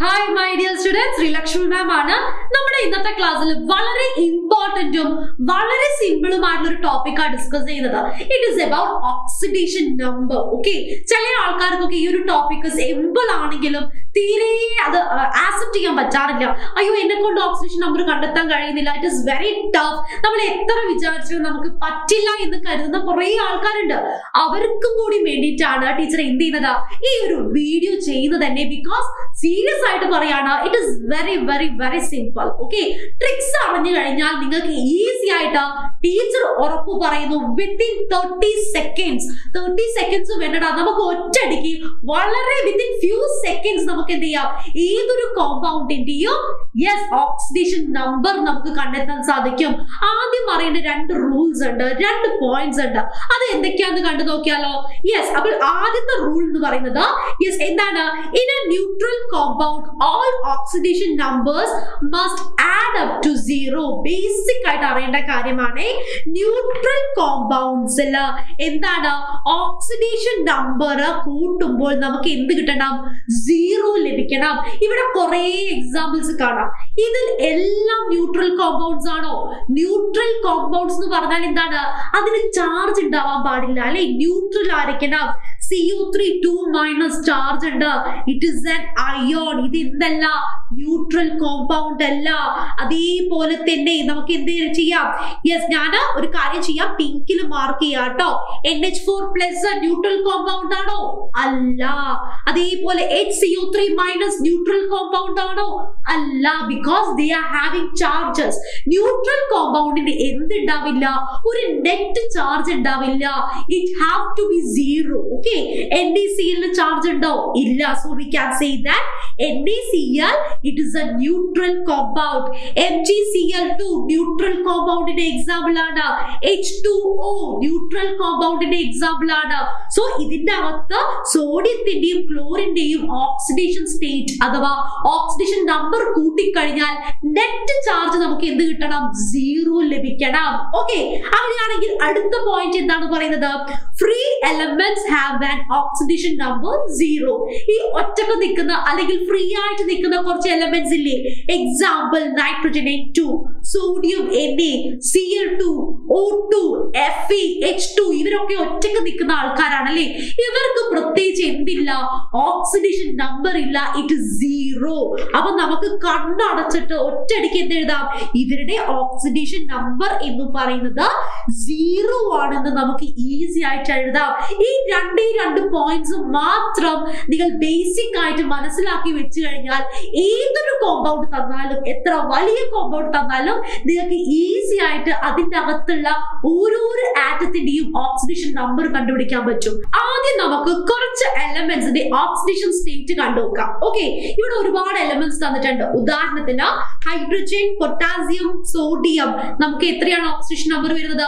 Hi my dear students Sreelakshmi ma'am ആണ്. നമ്മുടെ ഇന്നത്തെ ക്ലാസ്സിൽ വളരെ ഇമ്പോർട്ടന്റും വളരെ സിമ്പിളുമായിട്ടുള്ള ഒരു ടോപ്പിക്കാണ് ഡിസ്കസ് ചെയ്യുന്നത്. It is about oxidation number okay ചില ആൾക്കാർക്കൊക്കെ ഈ ഒരു ടോപ്പിക് സിമ്പിൾ ആണെങ്കിലും തീരെ അത് ആക്സെപ്റ്റ് ചെയ്യാൻ പറ്റാറില്ല. അയ്യോ എന്നെ കൊണ്ട് ഓക്സിഡേഷൻ നമ്പർ കണ്ടെത്താൻ കഴിയുന്നില്ല. ഇറ്റ് ഇസ് വെരി ടഫ് നമ്മൾ എത്ര വിചാരിച്ചാലും നമുക്ക് പറ്റില്ല എന്ന് കരുതുന്ന കുറെ ആൾക്കാരുണ്ട്. അവർക്കും കൂടി വേണ്ടിയിട്ടാണ് ടീച്ചർ എന്ത് ചെയ്യുന്നത്? ഈ ഒരു വീഡിയോ ചെയ്യുന്നത് തന്നെ ബിക്കോസ് സീരിയസ് ആയിട്ട് പറയാണ് it is very very very simple okay tricks അറിഞ്ഞു കഴിഞ്ഞാൽ നിങ്ങൾക്ക് ഈസി ആയിട്ട് ടീച്ചർ ഉറപ്പ് പറയുന്നു within thirty seconds thirty seconds വേണ്ടടാ നമുക്ക് ഒറ്റയടിക്ക് വളരെ വിത്തിൻ ഫ്യൂ സെക്കൻഡ്സ് നമുക്ക് എന്ത് ചെയ്യാം? ഏതൊരു കോമ്പൗണ്ടിന്റെയും യെസ് ഓക്സിഡേഷൻ നമ്പർ നമുക്ക് കണ്ടെത്താൻ സാധിക്കും. ആദ്യം അറിയേണ്ട രണ്ട് റൂൾസ് ഉണ്ട് രണ്ട് പോയിന്റ്സ് ഉണ്ട്. അത് എന്തൊക്കെയാന്ന് കണ്ടു നോക്കിയാലോ? യെസ് അപ്പോൾ ആദ്യത്തെ റൂൾ എന്ന് പറയുന്നത് യെസ് എന്താണ്? In a neutral compound all oxidation numbers must add up to zero basic ആയിട്ട് അറിയേണ്ട കാര്യമാണ് ന്യൂട്രൽ കോമ്പൗണ്ട്സിൽ എന്താണ്? ഓക്സിഡേഷൻ നമ്പർ കൂട്ടുമ്പോൾ നമുക്ക് എന്ത് കിട്ടണം? സീറോ ലഭിക്കണം. ഇവിടെ കുറെ എക്സാമ്പിൾസ് കാണാം. ഇതിൽ എല്ലാം ന്യൂട്രൽ കോമ്പൗണ്ട്സ് ആണോ? ന്യൂട്രൽ കോമ്പൗണ്ട്സ് എന്ന് പറഞ്ഞാൽ എന്താണ്? അതിന് ചാർജ് ഉണ്ടാവാൻ പാടില്ല അല്ലെ? ന്യൂട്രൽ ആയിരിക്കണം. CO three two minus charge ഉണ്ട്. ഇറ്റ് ഇസ് എൻ അയോൺ ഇത് എന്തല്ല ന്യൂട്രൽ കോമ്പൗണ്ട് അല്ല. അതേപോലെ തന്നെ നമുക്ക് എന്ത് ചെയ്യാം യെസ് ഞാൻ ഒരു കാര്യം ചെയ്യാം. പിങ്കിൽ മാർക്ക് ചെയ്യാം കേട്ടോ. N H four plus neutral compound ആണോ? അല്ല. അതേപോലെ H C U three minus neutral compound ആണോ? അല്ല because they are having charges neutral കോമ്പൗണ്ടിന് എന്ത് ഉണ്ടാവില്ല ഒരു നെറ്റ് ചാർജ് ഉണ്ടാവില്ല it have to be zero okay N D സിയിൽ ചാർജ് ഉണ്ടോ? ഇല്ല. So we can say that an neutral compound M G C L two neutral കോമ്പൗണ്ടിന്റെ example ആണ്. H two O neutral കോമ്പൗണ്ടിന്റെ example ആണ്. So ഇതിന്റെ അകത്ത് സോഡിയത്തിന്റെയും ക്ലോറിന്റെയും ഓക്സിഡേഷൻ സ്റ്റേറ്റ് അഥവാ ഓക്സിഡേഷൻ നമ്പർ കൂട്ടിക്കഴിഞ്ഞാൽ നെറ്റ് ചാർജ് നമുക്ക് എന്ത് കിട്ടണം? സീറോ ലഭിക്കണം. ഓക്കെ അങ്ങനെയാണെങ്കിൽ അടുത്ത പോയിന്റ് എന്താണ് പറയുന്നത്? Free elements have an oxidation number zero ഈ ഒറ്റയ്ക്ക് നിൽക്കുന്ന അല്ലെങ്കിൽ ഫ്രീ ആയിട്ട് നിൽക്കുന്ന കുറച്ച് എലമെന്റ്സ് ഇല്ലേ? Example nitrogen two sodium N A C L two O two F E H two ഇവരൊക്കെ ഒറ്റയ്ക്ക് നിൽക്കുന്ന ആൾക്കാരാണ് അല്ലേ? ഇവർക്ക് പ്രത്യേകിച്ച് എന്തില്ല? ഓക്സിഡേഷൻ നമ്പർ ഇല്ല ഇറ്റ് സീറോ അപ്പൊ നമുക്ക് കണ്ണടച്ചിട്ട് ഒറ്റയടിക്ക് എന്ത് എഴുതാം? ഇവരുടെ ഓക്സിഡേഷൻ നമ്പർ എന്ന് പറയുന്നത് സീറോ ആണെന്ന് നമുക്ക് ഈസി ആയിട്ട് എഴുതാം. ഈ രണ്ടേ രണ്ട് പോയിന്റ്സ് മാത്രം നിങ്ങൾ ബേസിക് ആയിട്ട് മനസ്സിലാക്കി വെച്ച് കഴിഞ്ഞാൽ ഏതൊരു കോമ്പൗണ്ട് തന്നാലും എത്ര വലിയ കോമ്പൗണ്ട് തന്നാലും നിങ്ങൾക്ക് ഈസി ആയിട്ട് അതിന്റെ അകത്തുള്ള ഓരോരോ ആറ്റത്തിന്റെയും ഓക്സിഡേഷൻ നമ്പർ കണ്ടുപിടിക്കാൻ പറ്റും. ആദ്യം നമുക്ക് കുറച്ച് എലമെന്റ്സിന്റെ ഓക്സിഡേഷൻ സ്റ്റേറ്റ് കണ്ടുനോക്കാം. ഓക്കെ ഇവിടെ ഒരുപാട് എലമെന്റ്സ് തന്നിട്ടുണ്ട്. ഉദാഹരണത്തിന് ഹൈഡ്രജൻ പൊട്ടാസ്യം സോഡിയം നമുക്ക് എത്രയാണ് ഓക്സിഡേഷൻ നമ്പർ വരുന്നത്?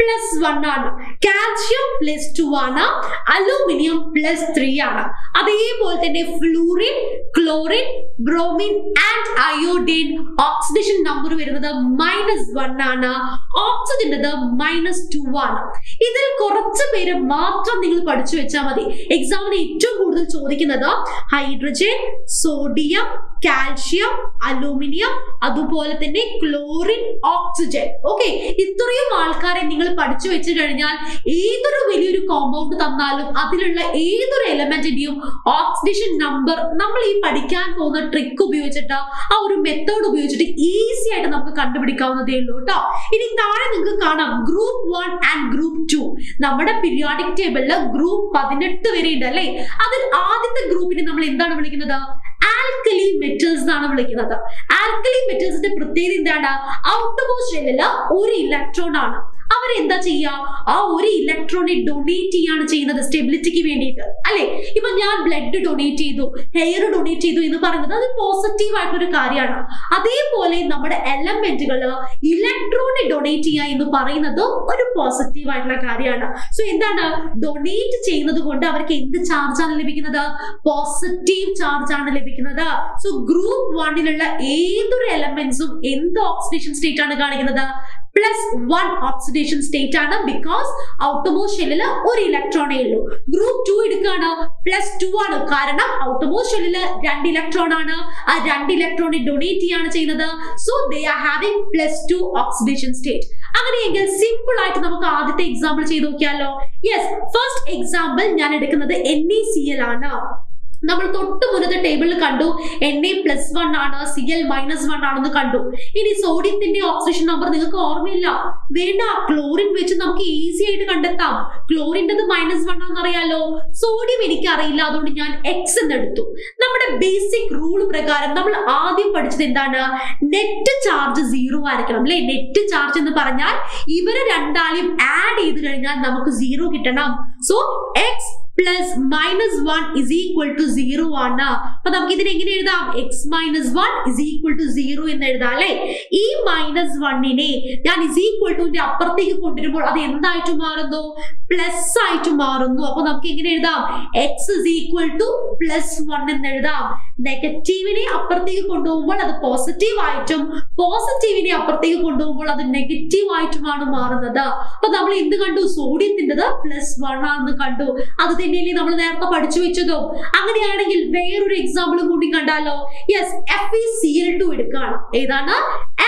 പ്ലസ് വൺ ആണ്. കാൽഷ്യം പ്ലസ് ടു ആണ്. അലൂമിനിയം പ്ലസ് ത്രീ ആണ്. അതേപോലെ തന്നെ fluorine chlorine bromine and iodine oxidation number വരുന്നത് മൈനസ് വൺ ആണ്. ഓക്സിജന്റെത് മൈനസ് ടു ആണ്. ഇതിൽ കുറച്ച് പേര് മാത്രം നിങ്ങൾ പഠിച്ചു വെച്ചാൽ മതി. എക്സാമിന് ഏറ്റവും കൂടുതൽ ചോദിക്കുന്നത് ഹൈഡ്രജൻ സോഡിയം കാൽഷ്യം അലൂമിനിയം അതുപോലെ തന്നെ ക്ലോറിൻ ഓക്സിജൻ ഓക്കെ ഇത്രയും ആൾക്കാരെ നിങ്ങൾ പഠിച്ചു വെച്ചു കഴിഞ്ഞാൽ ഏതൊരു വലിയൊരു കോമ്പൗണ്ട് തന്നാലും അതിലുള്ള ഏതൊരു എലമെന്റിന്റെയും ഓക്സിഡേഷൻ നമ്പർ നമ്മൾ ഈ പഠിക്കാൻ പോകുന്ന ട്രിക്ക് ഉപയോഗിച്ചിട്ട് ആ ഒരു മെത്തേഡ് ഉപയോഗിച്ചിട്ട് ഈസി ആയിട്ട് നമുക്ക് കണ്ടുപിടിക്കാവുന്നതേ ഉള്ളൂ കേട്ടോ ഇനി താഴെ നിങ്ങൾക്ക് കാണാം group one and group two നമ്മുടെ പീരിയോഡിക് ടേബിളിൽ ഗ്രൂപ്പ് പതിനെട്ട് വരെ ഉണ്ട് അല്ലേ? അതിൽ ആദ്യത്തെ ഗ്രൂപ്പിനെ നമ്മൾ എന്താണ് വിളിക്കുന്നത്? ആൽക്കലി മെറ്റൽസ് എന്നാണ് വിളിക്കുന്നത്. ആൽക്കലി മെറ്റൽസിന്റെ പ്രത്യേകത എന്താണ്? ഔട്ട് മോസ്റ്റ് ഒരു ഇലക്ട്രോൺ ആണ്. അവരെന്താ ചെയ്യുക ആ ഒരു ഇലക്ട്രോണെ ഡൊണേറ്റ് ചെയ്യാണ് ചെയ്യുന്നത് സ്റ്റെബിലിറ്റിക്ക് വേണ്ടിയിട്ട്. അല്ലെ? ഇപ്പൊ ഞാൻ ബ്ലഡ് ഡൊണേറ്റ് ചെയ്തു ഹെയർ ഡൊണേറ്റ് ചെയ്തു എന്ന് പറയുന്നത് അത് പോസിറ്റീവ് ആയിട്ടൊരു കാര്യമാണ്. അതേപോലെ നമ്മുടെ എലമെന്റുകൾ ഇലക്ട്രോണെ ഡൊണേറ്റ് ചെയ്യുക എന്ന് പറയുന്നത് ഒരു പോസിറ്റീവ് ആയിട്ടുള്ള കാര്യമാണ്. സോ എന്താണ്? ഡൊണേറ്റ് ചെയ്യുന്നത് കൊണ്ട് അവർക്ക് എന്ത് ചാർജ് ആണ് ലഭിക്കുന്നത്? പോസിറ്റീവ് ചാർജ് ആണ് ലഭിക്കുന്നത്. സോ ഗ്രൂപ്പ് വണ്ണിലുള്ള ഏതൊരു എലമെന്റ്സും എന്ത് ഓക്സിഡേഷൻ സ്റ്റേറ്റ് ആണ് കാണിക്കുന്നത്? പ്ലസ് വൺ ഓക്സിഡേഷൻ സ്റ്റേറ്റ് ആണ് ബിക്കോസ് ഔട്ടമോ ഷെല്ലിൽ ഒരു ഇലക്ട്രോണേ ഉള്ളൂ. ഗ്രൂപ്പ് ടു എടുക്കുകയാണ് പ്ലസ് ടു ആണ്. കാരണം ഔട്ടമോ ഷെല്ലിൽ രണ്ട് ഇലക്ട്രോൺ ആണ്. ആ രണ്ട് ഇലക്ട്രോണെ ഡൊണേറ്റ് ചെയ്യാണ് ചെയ്യുന്നത്. So they are having plus two oxidation state അങ്ങനെയെങ്കിൽ സിമ്പിൾ ആയിട്ട് നമുക്ക് ആദ്യത്തെ എക്സാമ്പിൾ ചെയ്ത് നോക്കിയാലോ. യെസ് ഫസ്റ്റ് എക്സാമ്പിൾ ഞാൻ എടുക്കുന്നത് എൻ ഇ സി എൽ ആണ്. നമ്മൾ തൊട്ട് മുന്നത്തെ ടേബിളിൽ കണ്ടു. എൻ എ പ്ലസ് വൺ ആണ് സി എൽ മൈനസ് വൺ ആണെന്ന് കണ്ടു. ഇനി സോഡിയത്തിന്റെ ഓക്സിജൻ നമ്പർ നിങ്ങൾക്ക് ഓർമ്മയില്ല. വേണ്ട ക്ലോറിൻ വെച്ച് നമുക്ക് ഈസി ആയിട്ട് കണ്ടെത്താം. ക്ലോറിന്റെത് മൈനസ് വൺ ആണെന്നറിയാലോ സോഡിയം എനിക്ക് അറിയില്ല അതുകൊണ്ട് ഞാൻ എക്സ് എന്ന് എടുത്തു. നമ്മുടെ ബേസിക് റൂൾ പ്രകാരം നമ്മൾ ആദ്യം പഠിച്ചത് എന്താണ്? നെറ്റ് ചാർജ് സീറോ ആയിരിക്കണം അല്ലെ? നെറ്റ് ചാർജ് എന്ന് പറഞ്ഞാൽ ഇവരെ രണ്ടാളെയും ആഡ് ചെയ്ത് കഴിഞ്ഞാൽ നമുക്ക് സീറോ കിട്ടണം. So X plus minus one is equal to zero ആണ്. അപ്പൊ നമുക്ക് ഇതിനെ എങ്ങനെ എഴുതാം? X minus one is equal to zero എന്ന് എഴുതാം അല്ലെ? ഈ മൈനസ് വണ്ണിനെ ഞാൻ ഇസ് ഈക്വൽ ടുന്റെ അപ്പുറത്തേക്ക് കൊണ്ടുവരുമ്പോൾ അത് എന്തായിട്ട് മാറുന്നു? പ്ലസ് ആയിട്ട് മാറുന്നു. അപ്പൊ നമുക്ക് എങ്ങനെ എഴുതാം? X is equal to plus one എന്ന് എഴുതാം. നെഗറ്റീവിനെ അപ്പുറത്തേക്ക് കൊണ്ടുപോകുമ്പോൾ അത് പോസിറ്റീവ് ആയിട്ടും പോസിറ്റീവിനെ അപ്പുറത്തേക്ക് കൊണ്ടുപോകുമ്പോൾ അത് നെഗറ്റീവ് ആയിട്ടുമാണ് മാറുന്നത്. അപ്പൊ നമ്മൾ എന്ത് കണ്ടു? സോഡിയത്തിന്റെത് പ്ലസ് വൺ ആണെന്ന് കണ്ടു. അത് തന്നെയല്ലേ നമ്മൾ നേരത്തെ പഠിച്ചു വെച്ചതോ. അങ്ങനെയാണെങ്കിൽ വേറൊരു എക്സാമ്പിൾ കൂടി കണ്ടാലോ? Yes F E C L two എടുക്കുകയാണ് ഏതാണ്?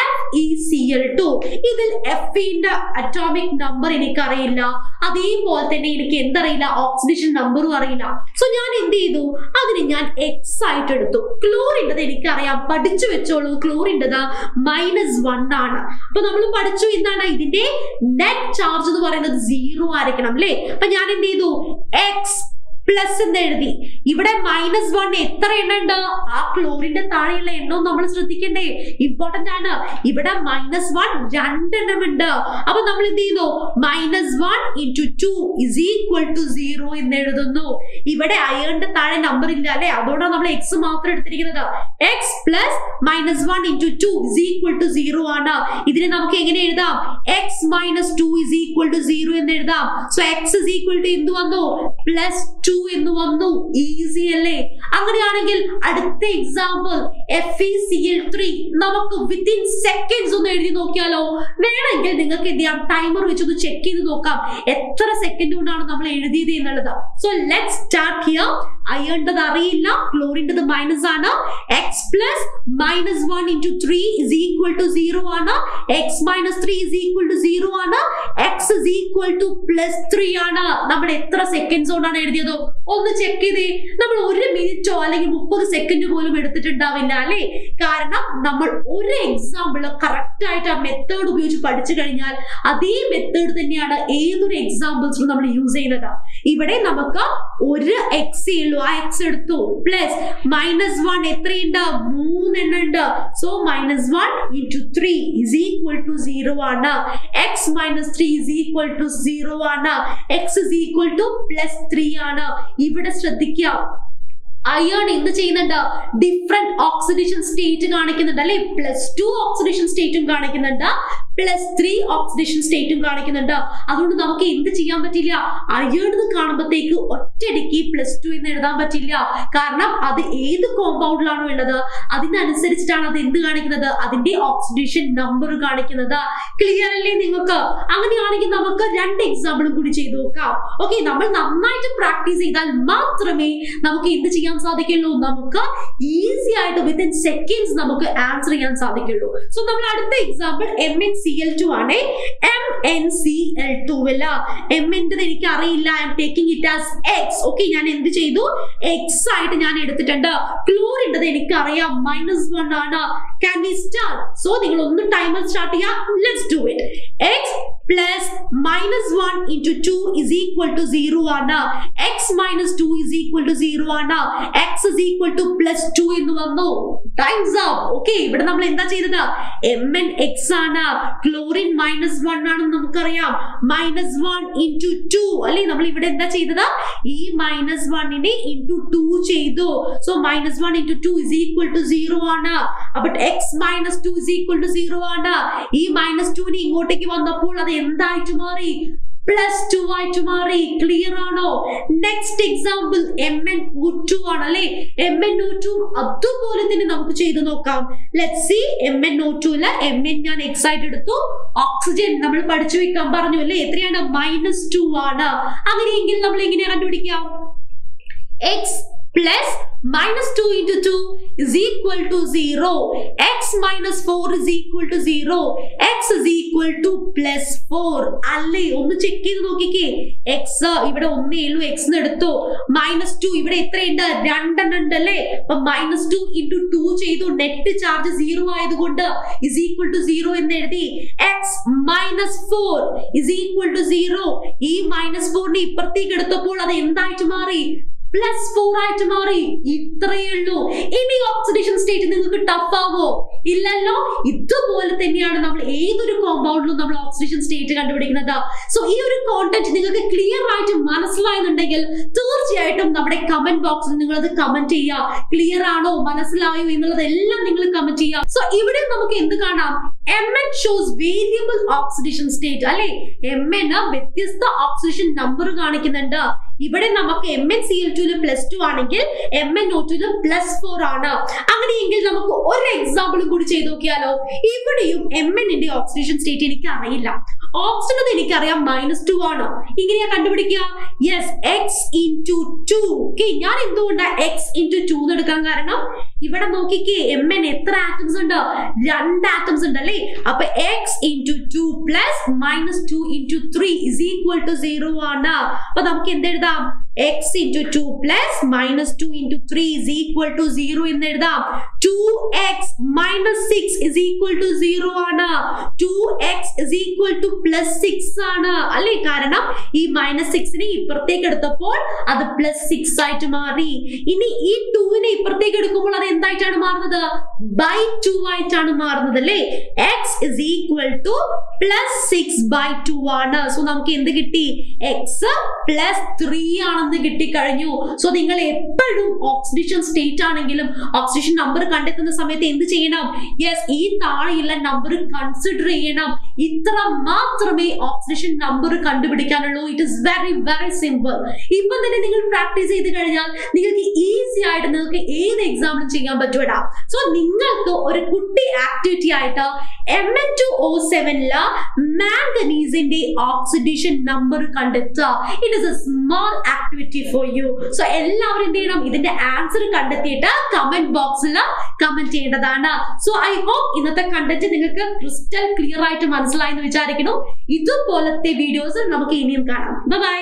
F E C L two ഇതിൽ എഫ് ഇന്റെ അറ്റോമിക് നമ്പർ എനിക്കറിയില്ല. അതേപോലെ തന്നെ എനിക്ക് എന്തറിയില്ല? ഓക്സിഡേഷൻ നമ്പറും അറിയില്ല. സോ ഞാൻ എന്ത് ചെയ്തു? അതിന് ഞാൻ എക്സ് ആയിട്ട് എടുത്തു. ക്ലോറിന്റെത് എനിക്കറിയാം. പഠിച്ചു വെച്ചോളൂ. ക്ലോറിന്റെത് മൈനസ് വൺ ആണ്. അപ്പൊ നമ്മൾ പഠിച്ചു എന്താണ് ഇതിന്റെ നെറ്റ് ചാർജ് എന്ന് പറയുന്നത് സീറോ ആയിരിക്കണം അല്ലേ? അപ്പൊ ഞാൻ എന്ത് ചെയ്തു? എക്സ് പ്ലസ് എന്ന് എഴുതി. ഇവിടെ മൈനസ് വൺ എത്ര എണ്ണം ഉണ്ട്? ആ ക്ലോറിന്റെ താഴെയുള്ള എണ്ണവും നമ്മൾ ശ്രദ്ധിക്കണ്ടേ? ഇമ്പോർട്ടന്റ് ആണ്. ഇവിടെ മൈനസ് വൺ രണ്ടെണ്ണം ഉണ്ട്. അപ്പൊ നമ്മൾ എന്ത് ചെയ്യുന്നു? Minus one into two is equal to zero എന്ന് എഴുതുന്നു. ഇവിടെ അയേണ്ട താഴെ നമ്പർ ഇല്ല അല്ലെ? അതുകൊണ്ടാണ് നമ്മൾ എക്സ് മാത്രം എടുത്തിരിക്കുന്നത്. X plus minus one into two is equal to zero ആണ്. ഇതിനെ നമുക്ക് എങ്ങനെ എഴുതാം? X minus two is equal to zero എന്ന് എഴുതാം. So X is equal to എന്ത് വന്നു? പ്ലസ് ടു എന്ന് വന്നു. ഈസി അല്ലേ? അങ്ങനെയാണെങ്കിൽ അടുത്ത example F E C L three നമുക്ക് വിത്തിൻ സെക്കൻഡ്സ് ഒന്ന് എഴുതി നോക്കിയാലോ? വേണമെങ്കിൽ നിങ്ങൾക്ക് എന്ത് ചെയ്യാം? ടൈമർ വെച്ചൊന്ന് ചെക്ക് ചെയ്ത് നോക്കാം. എത്ര സെക്കൻഡ് കൊണ്ടാണ് നമ്മൾ എഴുതിയത് എന്നുള്ളത്. സോ ലെറ്റ് സ്റ്റാർട്ട് ഹിയർ അയേണ്ടത് അറിയില്ല. ക്ലോറിന്റെത് മൈനസ് ആണ്. X plus minus one into three is equal to zero ആണ്. X minus three is equal to zero ആണ്. X is equal to plus three ആണ്. നമ്മൾ എത്ര സെക്കൻഡ്സ് കൊണ്ടാണ് എഴുതിയത്? ഒന്ന് ചെക്ക് ചെയ്തേ. നമ്മൾ ഒരു മിനിറ്റോ അല്ലെങ്കിൽ മുപ്പത് സെക്കൻഡ് പോലും എടുത്തിട്ടുണ്ടാവില്ല അല്ലേ? കാരണം നമ്മൾ ഒരു എക്സാമ്പിൾ കറക്റ്റ് ആയിട്ട് ആ മെത്തേഡ് ഉപയോഗിച്ച് പഠിച്ചു കഴിഞ്ഞാൽ അതേ മെത്തേഡ് തന്നെയാണ് ഏതൊരു എക്സാമ്പിൾസിലും നമ്മൾ യൂസ് ചെയ്യുന്നത്. ഇവിടെ നമുക്ക് ഒരു എക്സ് ഉള്ളൂ. ആ എക്സ് എടുത്തു. പ്ലസ് മൈനസ് വൺ എത്രയുണ്ട് മൂന്നെണ്ണം ഉണ്ട്. So minus one into three is equal to zero ആണ്. X minus three is equal to zero ആണ്. X is equal to plus three ആണ്. ഇവിടെ ശ്രദ്ധിക്കുക അയൺ എന്ത് ചെയ്യുന്നുണ്ട്? ഡിഫറെന്റ് ഓക്സിഡേഷൻ സ്റ്റേറ്റ് കാണിക്കുന്നുണ്ട് അല്ലെ? പ്ലസ് ടു ഓക്സിഡേഷൻ സ്റ്റേറ്റും കാണിക്കുന്നുണ്ട്. പ്ലസ് ത്രീ ഓക്സിഡേഷൻ സ്റ്റേറ്റും കാണിക്കുന്നുണ്ട്. അതുകൊണ്ട് നമുക്ക് എന്ത് ചെയ്യാൻ പറ്റില്ല? എന്ന് കാണുമ്പോഴത്തേക്ക് ഒറ്റയടിക്ക് പ്ലസ് ടു എന്ന് എഴുതാൻ പറ്റില്ല. കാരണം അത് ഏത് കോമ്പൗണ്ടിലാണോ ഉള്ളത്? അതിനനുസരിച്ചിട്ടാണ് അത് എന്ത് കാണിക്കുന്നത്? അതിന്റെ ഓക്സിഡേഷൻ നമ്പർ കാണിക്കുന്നത്. ക്ലിയർ അല്ലേ നിങ്ങൾക്ക്? അങ്ങനെയാണെങ്കിൽ നമുക്ക് രണ്ട് എക്സാമ്പിളും കൂടി ചെയ്തു നോക്കാം. ഓക്കെ നമ്മൾ നന്നായിട്ട് പ്രാക്ടീസ് ചെയ്താൽ മാത്രമേ നമുക്ക് എന്ത് ചെയ്യാൻ സാധിക്കുള്ളൂ നമുക്ക് ഈസി ആയിട്ട് വിത്തിൻ സെക്കൻഡ്സ് നമുക്ക് ആൻസർ ചെയ്യാൻ സാധിക്കുള്ളൂ. സോ നമ്മൾ അടുത്ത example M N C L two ആണ്. M N C L two അല്ല. എം എന്റെ എനിക്ക് അറിയില്ല I'm taking it as X okay ഞാൻ എന്ത് ചെയ്തു? എക്സ് ആയിട്ട് ഞാൻ എടുത്തിട്ടുണ്ട്. ക്ലോറിന്റെത് എനിക്ക് അറിയാം മൈനസ് വൺ ആണ്. ക്യാൻ വി സ്റ്റാർട്ട് സോ നിങ്ങൾ ഒന്ന് ടൈമർ സ്റ്റാർട്ട് ചെയ്യാം. Let's do it x plus minus one into two is equal to zero ആണ്. X minus two is equal to zero ആണ്. X is equal to plus two എന്ന് വന്നു. Times up okay ഇവിടെ നമ്മൾ എന്താ ചെയ്തത്? M N X ആണ്. Chlorine minus one ആണെന്ന് നമുക്കറിയാം. മൈനസ് വൺ ഇന്റു ടു അല്ലെ? നമ്മൾ ഇവിടെ എന്താ ചെയ്തത്? ഈ മൈനസ് വണ്ണിനെ ഇന്റു ടു ചെയ്തു. So minus one into two is equal to zero ആണ്. അപ്പൊ x minus two is equal to zero ആണ്. ഈ മൈനസ് ടുവിന് ഇങ്ങോട്ടേക്ക് വന്നപ്പോൾ അത് എന്തായിട്ട് മാറി? പ്ലസ് ടു ആയിട്ട് മാറി. ക്ലിയർ ആണോ? Next example M N two ആണ് അല്ലെ? എം എൻ ഒ ടു അതുപോലെ തന്നെ നമുക്ക് ചെയ്ത് നോക്കാം. Let see M N O two അല്ല എം എൻ ഞാൻ എക്സ് ആയിട്ട് എടുത്തു. ഓക്സിജൻ നമ്മൾ പഠിച്ചു വെക്കാൻ പറഞ്ഞു അല്ലെ? എത്രയാണ്? മൈനസ് ടു ആണ്. അങ്ങനെയെങ്കിൽ നമ്മൾ എങ്ങനെയാ കണ്ടുപിടിക്കാം? X plus minus 2 into 2 is equal to 0 x minus 4 is equal to 0 x is equal to plus 4 അല്ലേ? ഒന്ന് ചെക്ക് ചെയ്ത് നോക്കിക്കേ. X ഇവിടെ ഒന്നേ ഉള്ളൂ. എന്ന് എടുത്തു. മൈനസ് ടു ഇവിടെ എത്രയുണ്ട്? രണ്ടെണ്ണം ഉണ്ട് അല്ലേ? അപ്പൊ മൈനസ് ടു ഇന്റു ടു ചെയ്തു. നെറ്റ് ചാർജ് സീറോ ആയതുകൊണ്ട് ഇസ് ഈക്വൽ ടു സീറോ എന്ന് എഴുതി. X minus four is equal to zero ഈ മൈനസ് ഫോറിനെ ഇപ്പുറത്തേക്ക് എടുത്തപ്പോൾ അത് എന്തായിട്ട് മാറി? പ്ലസ് ഫോർ ആയിട്ട് മാറി. ഇത്രയേ ഉള്ളൂ. ഇനി ഓക്സിഡേഷൻ സ്റ്റേറ്റ് നിങ്ങൾക്ക് ടഫ് ആവോ? ഇല്ലല്ലോ. ഇതുപോലെ തന്നെയാണ് നമ്മൾ ഏതൊരു കോമ്പൗണ്ടിലും നമ്മൾ ഓക്സിഡേഷൻ സ്റ്റേറ്റ് കണ്ടുപിടിക്കുന്നത്. സോ ഈ ഒരു കോണ്ടന്റ് നിങ്ങൾക്ക് ക്ലിയർ ആയിട്ട് മനസ്സിലായെന്നുണ്ടെങ്കിൽ തീർച്ചയായിട്ടും നമ്മുടെ കമന്റ് ബോക്സിൽ നിങ്ങൾ അത് കമന്റ് ചെയ്യുക. ക്ലിയർ ആണോ? മനസ്സിലായോ? എന്നുള്ളത് എല്ലാം നിങ്ങൾ കമന്റ് ചെയ്യുക. സോ ഇവിടെ നമുക്ക് എന്ത് കാണാം? M N shows variable oxidation state അല്ലെ? എം എൻ വ്യത്യസ്ത ഓക്സിഡേഷൻ നമ്പർ കാണിക്കുന്നുണ്ട്. ഇവിടെ നമുക്ക് എം എൻ സി എൽ ടുൽ പ്ലസ് ടു ആണെങ്കിൽ എം എൻ ഒ ടുൽ പ്ലസ് ഫോർ ആണ്. അങ്ങനെയെങ്കിൽ നമുക്ക് ഒരു എക്സാമ്പിളും കൂടി ചെയ്ത് നോക്കിയാലോ? ഇവിടെയും എം എന്നിന്റെ ഓക്സിഡേഷൻ സ്റ്റേറ്റ് എനിക്ക് അറിയില്ല ഓക്സിജൻ എനിക്കറിയാം മൈനസ് ടു ആണ്. ഇങ്ങനെയാ കണ്ടുപിടിക്കുക? Yes x into two okay ഞാൻ എന്തുകൊണ്ട് എക്സ് ഇന്റു ടു എന്ന് എടുക്കാൻ കാരണം? ഇവിടെ നോക്കിക്കേ എം എൻ എത്ര ആറ്റംസ് ഉണ്ട്? രണ്ട് ആറ്റംസ് ഉണ്ട് അല്ലേ? അപ്പൊ x into two plus minus two into three is equal to zero ആണ്. അപ്പൊ നമുക്ക് എന്തെഴുതാം x into two plus minus two into three is equal to zero എന്ന് എഴുതാം. Two minus six is equal to zero ആണ്. Two x is equal to plus six ആണ്. അല്ലേ? കാരണം ഈ മൈനസ് സിക്സിനെ ഇപ്പുറത്തേക്ക് എടുത്തപ്പോൾ അത് പ്ലസ് സിക്സ് ആയിട്ട് മാറി. ഇനി ഈ ടൂവിനെ ഇപ്പുറത്തേക്ക് എടുക്കുമ്പോൾ അത് എന്തായിട്ടാണ് മാറുന്നത്? ബൈ ടു ആയിട്ടാണ് മാറുന്നത് അല്ലേ? X is equal to plus six by two ആണ്. സോ നമുക്ക് എന്ത് കിട്ടി? എക്സ് പ്ലസ് ത്രീ ആണെന്ന് കിട്ടിക്കഴിഞ്ഞു. സോ നിങ്ങൾ എപ്പോഴും ഓക്സിഡേഷൻ സ്റ്റേറ്റ് ആണെങ്കിലും ഓക്സിഡേഷൻ നമ്പർ കണ്ടെത്തുന്ന സമയത്ത് എന്ത് ചെയ്യണം? യെസ് ഈ താഴെയുള്ള നമ്പർ കൺസിഡർ ചെയ്യണം. ഇത്ര മാത്രമേ oxidation number കണ്ടുപിടിക്കാനുള്ളൂ. It is very very simple ഇപ്പൊ തന്നെ നിങ്ങൾ പ്രാക്ടീസ് ചെയ്ത് കഴിഞ്ഞാൽ നിങ്ങൾക്ക് ഈസി ആയിട്ട് നിങ്ങൾക്ക് ഏത് എക്സാമിനും ചെയ്യാൻ പറ്റൂടാ സോ നിങ്ങൾക്ക് ഒരു കുട്ടി ആക്ടിവിറ്റി ആയിട്ട് എം എൻ ടു ഒ സെവനിൽ മാംഗനീസിന്റെ ഓക്സിഡേഷൻ നമ്പർ കണ്ടെത്തുക. It is a small activity for you so എല്ലാവരും എന്ത് ചെയ്യണം? ഇതിന്റെ ആൻസർ കണ്ടെത്തിയിട്ട് കമന്റ് ബോക്സിൽ കമന്റ് ചെയ്യേണ്ടതാണ്. സോ ഐ ഹോപ്പ് ഇന്നത്തെ കണ്ടന്റ് നിങ്ങൾക്ക് ക്രിസ്റ്റൽ ക്ലിയർ ആയിട്ട് മനസ്സിലായി എന്ന് വിചാരിക്കുന്നു. ഇതുപോലത്തെ വീഡിയോസ് നമുക്ക് ഇനിയും കാണാം. ബൈ